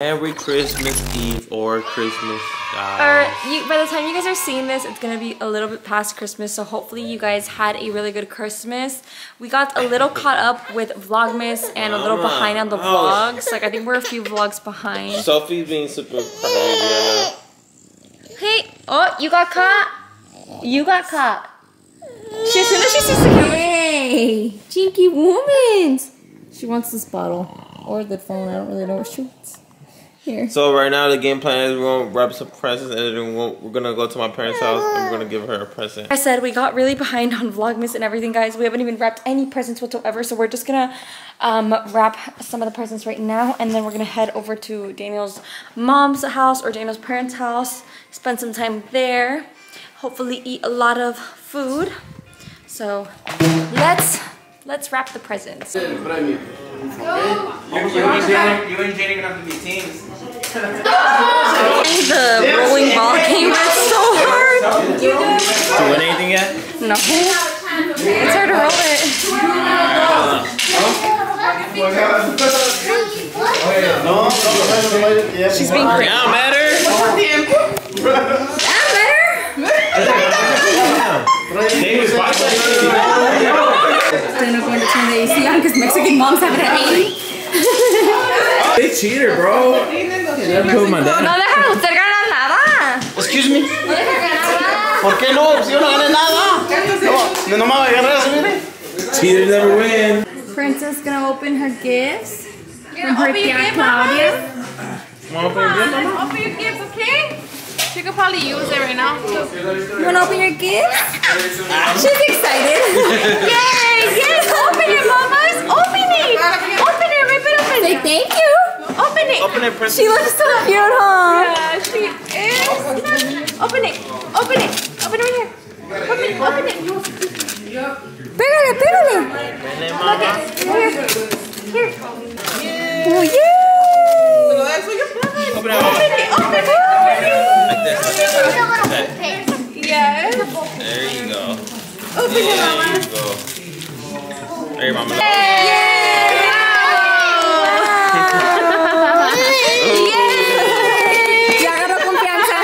Merry Christmas Eve or Christmas. Uh, Or you, by the time you guys are seeing this, it's gonna be a little bit past Christmas. So hopefully you guys had a really good Christmas. We got a little caught up with Vlogmas and a little behind on the Oh. vlogs. Like I think we're a few vlogs behind. Sophie's being super crazy Hey, oh, you got caught. You got caught. She, as soon as she sees the camera, hey, cheeky woman. She wants this bottle or the phone. I don't really know what she wants. Here. So right now the game plan is we're gonna wrap some presents and then we're gonna go to my parents' house and we're gonna give her a present. I said we got really behind on Vlogmas and everything, guys. We haven't even wrapped any presents whatsoever, so we're just gonna um, wrap some of the presents right now, and then we're gonna head over to Daniel's mom's house or Daniel's parents' house, spend some time there, hopefully eat a lot of food. So let's let's wrap the presents. You, you, and Jaden, you and Jaden gonna have to be teams. The rolling ball game is so hard. Do you win anything yet? No, it's hard to roll it. She's being crazy. Yeah, matter. David's They're not going to turn the AC on because Mexican moms have it at 80. They cheater, bro. Yeah, that killed my No dad. dejan usted ganar nada. Excuse me. No dejan ganar nada. ¿Por qué no? Si yo no gané nada. No, no me va a agarrar así, mire. Cheaters never win. Princess gonna open her gifts from her tia Claudia. Come on, open your gift, mama. Open your gifts, okay? She could probably use it right now. You wanna open your gifts? Ah. She's excited. Yay! Yes, open it, mamas. Open it. Open it, rip it open. Say thank you. Open it. Open it, princess. She looks so cute, huh? Yeah, she is. Open it. Open it. Open it right here. Open it. Open it. Pégale, pégale. Ven, mama. Here. Here. Oh, yeah. Open it. Open it. Open it. Like this. Like that. Yes. There you go. There you go. There, mama. Ya agarró confianza.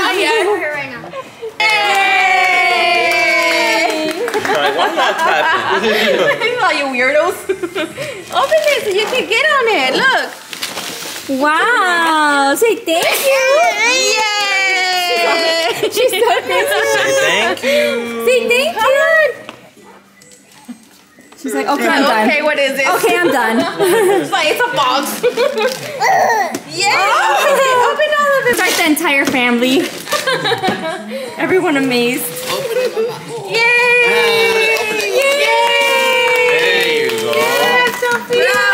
Like, why not tapping? All you weirdos. Open it so you can get on it. Look. Wow. Say thank you. Yay! She's so crazy. Say thank you. Say thank you. She's like, okay, I'm done. Okay, what is it? Okay, I'm done. It's like it's a box. yeah. Oh, open all of it. Start the entire family. Everyone amazed. Yay! Yay! There you go. Sophia.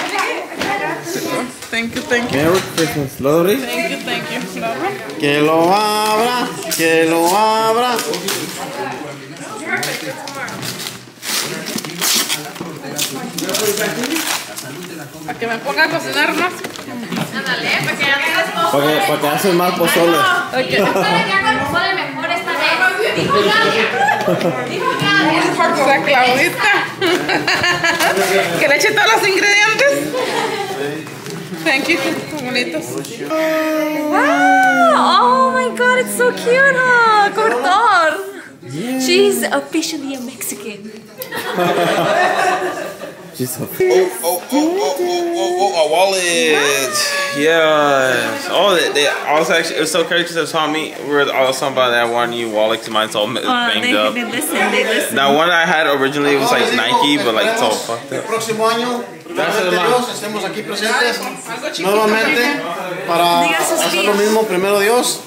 Thank you, thank you, Merry Christmas. ¿Lo abrí? thank you, thank you. Que lo abra, que lo abra. Para que me ponga a cocinar más. Ándale, para que ya tengas. Para que, para que haces más pozole. Para que haga el pozole mejor esta vez. Dijo Claudia. Dijo Claudia. La Claudita. que le eche todos los ingredientes. Thank you. Qué bonitos. Wow! Oh my god, it's so cute, huh? Cobertor. She's officially a Mexican. She's so. Oh oh, oh, oh, oh, oh, oh, oh, a wallet. Yes. Oh, they, they also actually, it was so crazy because they told me we were all talking about that one new wallet because mine's all banged up. listen, they listen. That one I had originally was like Nike, but like it's all fucked El up. próximo año, Gracias, primeramente hermano. Dios, estemos aquí presentes nuevamente para Diga sus hacer lo tíos. mismo, primero Dios.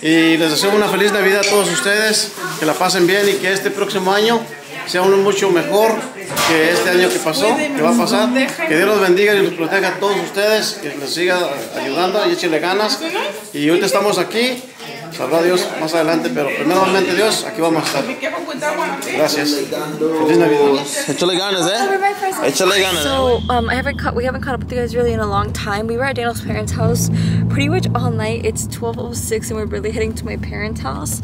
Y les deseo una feliz Navidad a todos ustedes, que la pasen bien y que este próximo año sea uno mucho mejor que este año que pasó, que va a pasar. Que Dios los bendiga y los proteja a todos ustedes, que les siga ayudando y échenle ganas. Y ahorita estamos aquí, sabrá Dios más adelante, pero primeramente Dios, aquí vamos a estar. Gracias. Feliz Navidad. Échale ganas, eh? Échale ganas. So um, I haven't caught we haven't caught up with you guys really in a long time. We were at Daniel's parents' house pretty much all night. It's 12:06 and we're really heading to my parents' house.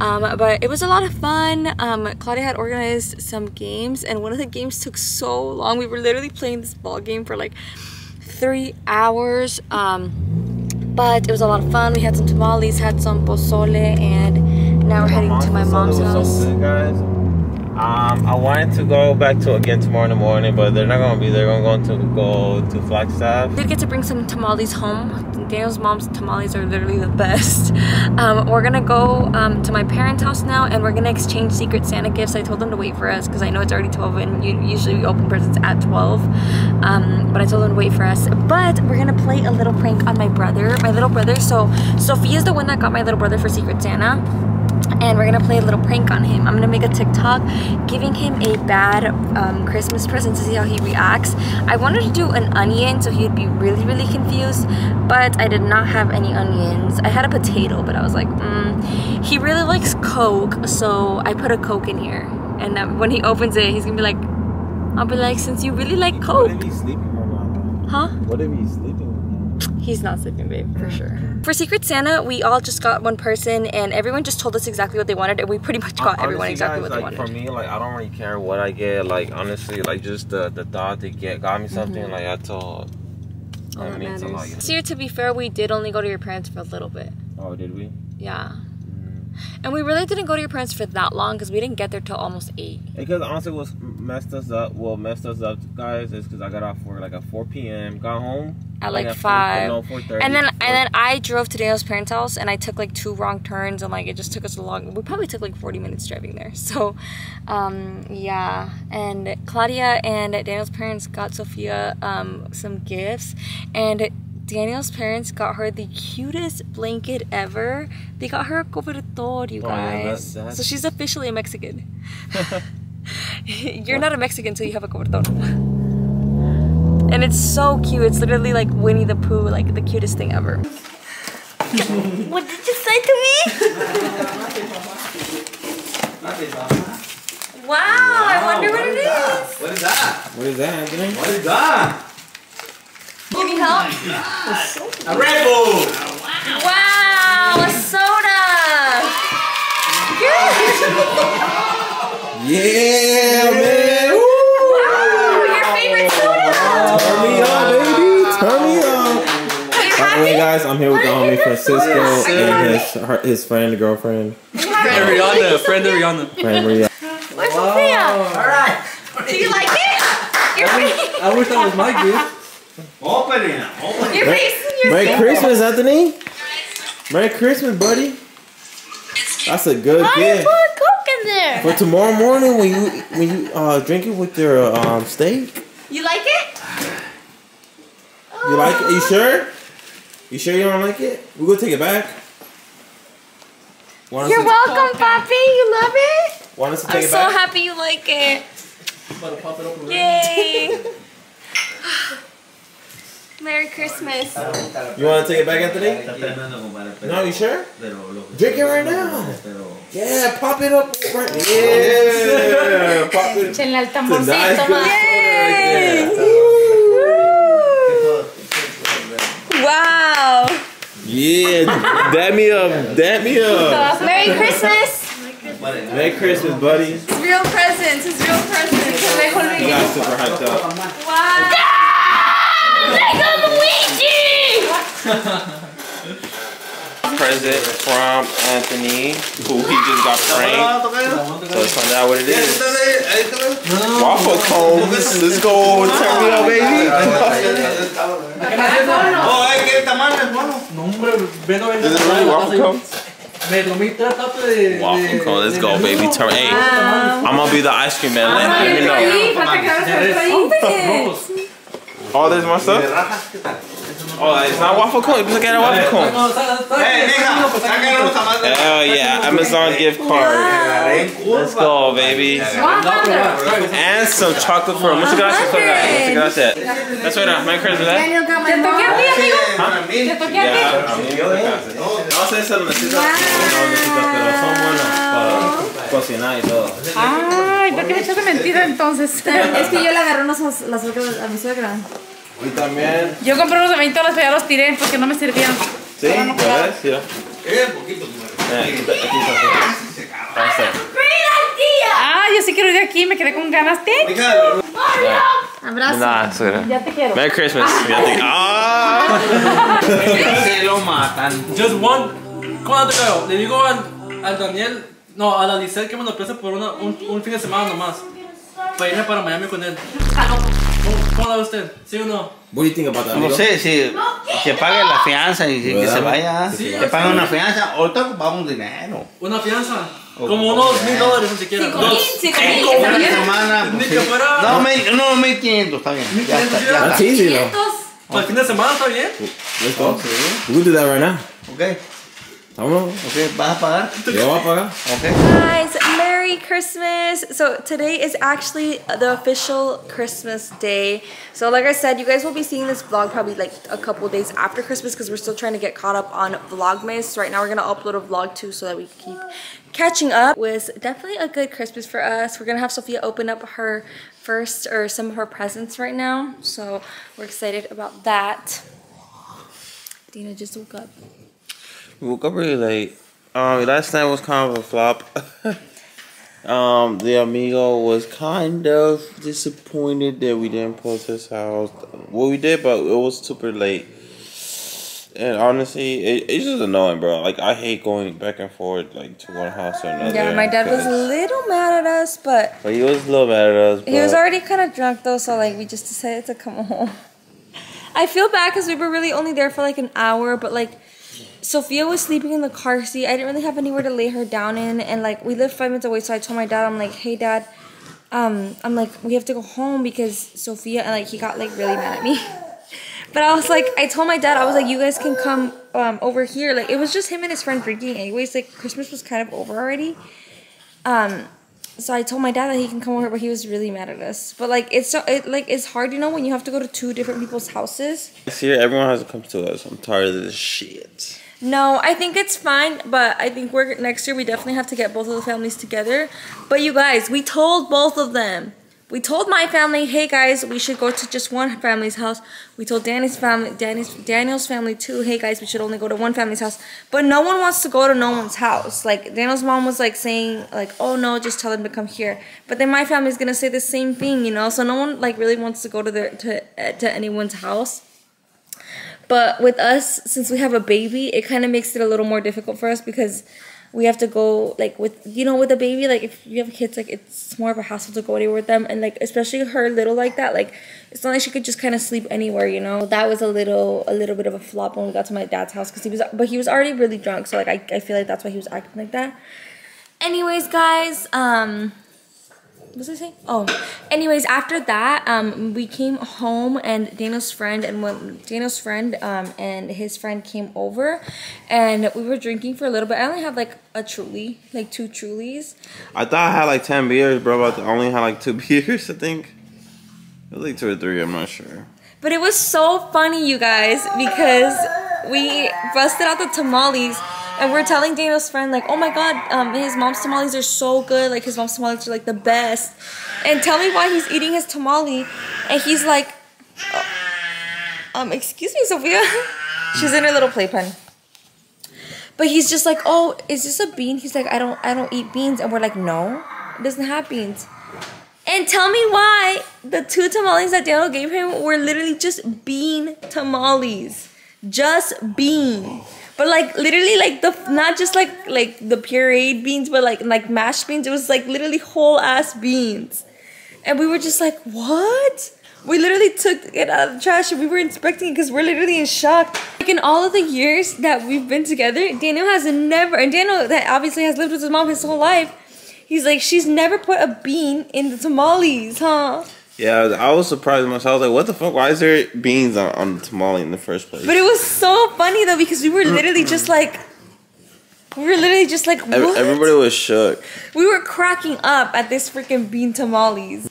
Um, but it was a lot of fun. Um, Claudia had organized some games and one of the games took so long. We were literally playing this ball game for like three hours. Um, but it was a lot of fun. We had some tamales, had some pozole, and now we're heading to my mom's house. Um, I wanted to go back to again tomorrow in the morning, but they're not gonna be. They're gonna go to go to Flagstaff. did get to bring some tamales home. Daniel's mom's tamales are literally the best. Um, we're gonna go um, to my parents' house now and we're gonna exchange Secret Santa gifts. I told them to wait for us because I know it's already 12 and you, usually we open presents at 12. Um, but I told them to wait for us. But we're gonna play a little prank on my brother. My little brother, so Sophia's the one that got my little brother for Secret Santa and we're gonna play a little prank on him. I'm gonna make a TikTok giving him a bad um, Christmas present to see how he reacts. I wanted to do an onion so he'd be really, really confused, but I did not have any onions. I had a potato, but I was like, mm. he really likes Coke, so I put a Coke in here. And um, when he opens it, he's gonna be like, I'll be like, since you really like Coke, What if he's sleeping right now? huh? What if he's sleeping? He's not sleeping, babe, for sure. For Secret Santa, we all just got one person, and everyone just told us exactly what they wanted, and we pretty much got everyone exactly guys, what they wanted. For me, like I don't really care what I get. Like honestly, like just the the thought they get got me something. Like I told. Mm-hmm. All I that mean, it's a lot, matters. This year, to be fair, we did only go to your parents for a little bit. Oh, did we? Yeah. And we really didn't go to your parents for that long because we didn't get there till almost 8. Because honestly, what messed us up, what messed us up, guys, is because I got off work like at 4 p.m. Got home At like at 4 5. no, and then and then I drove to Daniel's parents' house and I took like two wrong turns and like it just took us a long we probably took like 40 minutes driving there. So um yeah. And Claudia and Daniel's parents got Sophia um some gifts and Daniel's parents got her the cutest blanket ever. They got her a cobertor, you Oh, yeah, that- guys. that's- So she's officially a Mexican. You're not a Mexican until you have a cobertor. And it's so cute. It's literally like Winnie the Pooh, like the cutest thing ever. what did you say to me? wow, I wonder what it is. What is that? What is that, Anthony? What is that? You need help? Oh a Red Bull. Wow, a soda. Yes. Yeah, I'm here with the homie Francisco and his her, his friend, girlfriend, Rihanna, friend of Rihanna. friend Maria. Where's Sophia? Alright. Do you like it? Your face. I wish that was my gift. Open it. Open Your face. Your Merry face. Christmas, Anthony. Merry Christmas, buddy. That's a good Why you gift. put Coke in there? For tomorrow morning when you when you uh drink it with your um steak. You like it? You like it? You sure? You sure you don't like it? We're gonna take it back. Want You're welcome, Poppy. You love it? Want us to take I'm it so back? happy you like it. Gotta pop it open. Yay. Merry Christmas. You want to take it back, Anthony? No, you sure? Drink it right now. Yeah, pop it up. Right. Yeah, pop it. Échenle al It's a nice tamborcito good más. Wow. Yeah, dab me up, dab me up. Merry Christmas. Merry Christmas, buddy. It's real presents. It's real presents. You got super hyped up. Wow. They got Luigi! Present from Anthony, who he just got pranked. So let's find out what it is. Waffle cones. Let's go. Turn me up, baby. Hay que tamales, bueno. No, hombre, vengo a Is it really waffle cones? Me comí tres tapas de. Waffle de- cone. Let's go, baby. Turn. Hey, I'm gonna be the ice cream man. Let, let me know. Rojos. Oh, there's more stuff. Oh, it's not waffle cone. Look at a waffle cone. No, está- está- mija, pues, sáquenle unos tamales. Hell yeah, Amazon gift card. Let's go, baby. And some chocolate for him. Muchas gracias, Muchas gracias. That's right, uh, Merry Christmas, eh? ¿Te toqué a ti, a? Yeah, amigo de casa. No sé si lo necesitas, no necesitas, pero son buenos para cocinar y todo. Ay, ¿por qué me echaste mentira entonces? Es que yo le agarré unos a la suegra, a mi suegra. Y también, Yo compré unos de 20 dólares, pero ya los tiré porque no me sirvieron. sí, ya ves, yeah. Eh, aquí está, aquí está. Ahí está. Ah, yo sí quiero ir aquí, me quedé con ganas de. Abrazo. Nah. Ya te quiero. Merry Christmas. Ya te- Ah! Se lo matan. Just one. ¿Cuándo te creo? Le digo al, al Daniel, no, a la Lisette que me lo preste por una, un, un fin de semana nomás. Para irme para Miami con él. ¿Cómo, cómo la ve usted? ¿Sí o no? What do you think about that? No sé, si que pague la fianza y que se vaya. Sí, que pague una fianza. Ahorita ocupamos dinero. ¿Una fianza? Como unos mil dólares ni siquiera. Cinco mil, cinco mil, Una ¿está bien? semana. Ni pues, que sí. fuera- No, mil- no, 1500, está bien. Ya está, ya That's está. easy though. ¿Para el fin de semana está bien? Let's go. We can do that right now. Ok, Vámonos. ok, ¿vas a pagar? Yo voy a pagar. Ok. Guys, Merry Christmas. So today is actually the official Christmas day. So like I said, you guys will be seeing this vlog probably like a couple days after Christmas because we're still trying to get caught up on Vlogmas. Right now we're going to upload a vlog too so that we can keep catching up. Was definitely a good Christmas for us. We're to have Sophia open up her first or some of her presents right now. So we're excited about that. Dina just woke up. We woke up really late. Um, last night was kind of a flop. um, the amigo was kind of disappointed that we didn't post his house. Well, we did, but it was super late. And honestly, it, it's just annoying, bro. Like I hate going back and forth like to one house or another. Yeah, my dad was a little mad at us, but But he was a little mad at us. He was already kind of drunk though, so like we just decided to come home. I feel bad because we were really only there for like an hour, but like Sophia was sleeping in the car seat. I didn't really have anywhere to lay her down in, and like we lived five minutes away, so I told my dad, I'm like, hey dad, um, I'm like we have to go home because Sophia and like he got like really mad at me. But I was like, I told my dad, I was like, you guys can come um, over here. Like, it was just him and his friend drinking. Anyways, like, Christmas was kind of over already. Um, so I told my dad that he can come over, but he was really mad at us. But like, it's so it like it's hard, you know, when you have to go to two different people's houses. This year, everyone has to come to us. I'm tired of this shit. No, I think it's fine, but I think we're next year we definitely have to get both of the families together. But you guys, we told both of them. We told my family, hey guys, we should go to just one family's house. We told Danny's family, Danny's Daniel's family too, hey guys, we should only go to one family's house. But no one wants to go to no one's house. Like Daniel's mom was like saying, like, oh no, just tell them to come here. But then my family's gonna say the same thing, you know. So no one like really wants to go to their to to anyone's house. But with us, since we have a baby, it kind of makes it a little more difficult for us because we have to go like with you know with a baby like if you have kids like it's more of a hassle to go anywhere with them. And like especially her little like that like it's not like she could just kind of sleep anywhere you know? That was a little a little bit of a flop when we got to my dad's house because he was but he was already really drunk. So like I, I feel like that's why he was acting like that. Anyways guys um was I saying? Oh, anyways, after that, um, we came home and Daniel's friend and when Daniel's friend um and his friend came over, and we were drinking for a little bit. I only had like a truly, like two trulies. I thought I had like 10 beers, bro, but I only had like two beers, I think. It was like two or three, I'm not sure. But it was so funny, you guys, because we busted out the tamales and we're telling Daniel's friend, like, oh my god, um, his mom's tamales are so good. Like, his mom's tamales are like the best. And tell me why he's eating his tamale. And he's like, "Uh, um, excuse me, Sophia. She's in her little playpen. But he's just like, oh, is this a bean? He's like, I don't, I don't eat beans. And we're like, no, it doesn't have beans. And tell me why the two tamales that Daniel gave him were literally just bean tamales. just bean. But like literally like the not just like like the pureed beans, but like like mashed beans. It was like literally whole ass beans, and we were just like, what? We literally took it out of the trash and we were inspecting it because we're literally in shock. Like in all of the years that we've been together, Daniel has never, and Daniel that obviously has lived with his mom his whole life. He's like, she's never put a bean in the tamales, huh? Yeah, I was surprised myself. I was like, what the fuck? Why is there beans on, on the tamale in the first place? But it was so funny though because we were literally just like, we were literally just like, what? Everybody was shook. We were cracking up at this freaking bean tamales.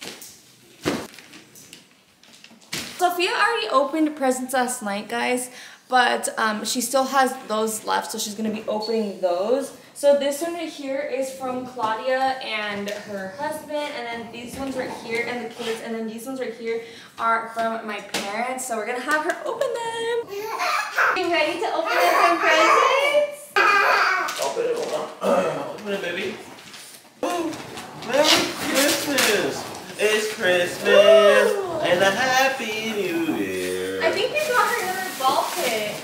Sophia already opened presents last night, guys, but um, she still has those left, so she's gonna be opening those. So this one right here is from Claudia and her husband, and then these ones right here and the kids, and then these ones right here are from my parents. So we're gonna have her open them. You ready to open up some presents? Open it, hold on. Open it, baby. Ooh, Merry Christmas! It's Christmas and a Happy New Year. I think we got her another ball pit.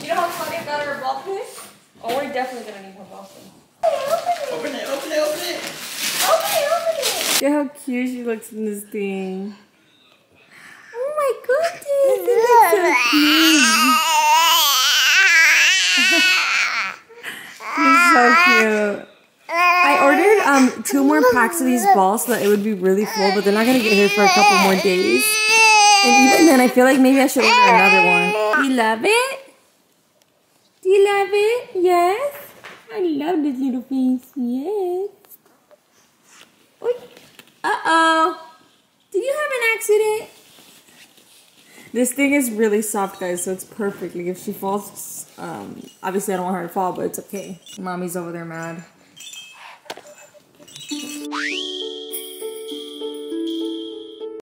You know how Claudia got her ball pit? Oh, we're definitely gonna need more ball pit. Open it, open it, open it. Open it, open it. Look how cute she looks in this thing. Oh my goodness, it looks so cute. It's so cute. I ordered um two more packs of these balls so that it would be really full, but they're not gonna get here for a couple more days. And even then, I feel like maybe I should order another one. Do you love it? Do you love it? Yes. I love this little face. Yes. Uh oh. Did you have an accident? This thing is really soft, guys, so it's perfect. Like if she falls, um, obviously I don't want her to fall, but it's okay. Mommy's over there mad.